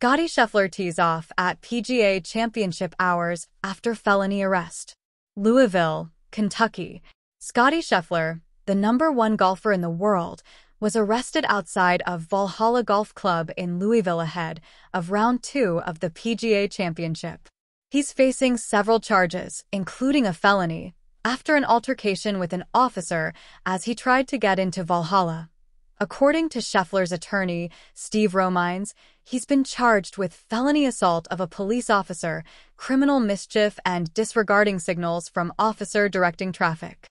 Scottie Scheffler tees off at PGA Championship hours after felony arrest. Louisville, Kentucky. Scottie Scheffler, the number one golfer in the world, was arrested outside of Valhalla Golf Club in Louisville ahead of round two of the PGA Championship. He's facing several charges, including a felony, after an altercation with an officer as he tried to get into Valhalla. According to Scheffler's attorney, Steve Romines, he's been charged with felony assault of a police officer, criminal mischief, and disregarding signals from officer directing traffic.